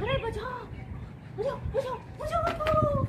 그래 보자. 보자, 보자, 보자,